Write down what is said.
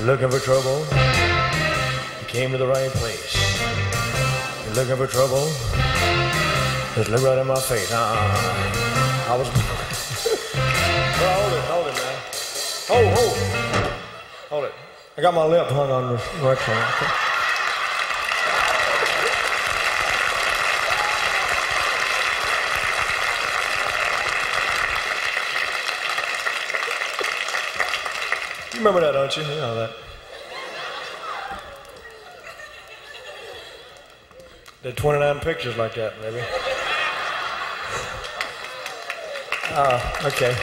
You're looking for trouble? You came to the right place. You're looking for trouble? Just look right in my face. Uh-uh. I was. hold it, hold it, man. Hold, hold. Hold it. I got my lip hung on the microphone. You remember that, don't you? You know that. Did 29 pictures like that, maybe. Ah, okay.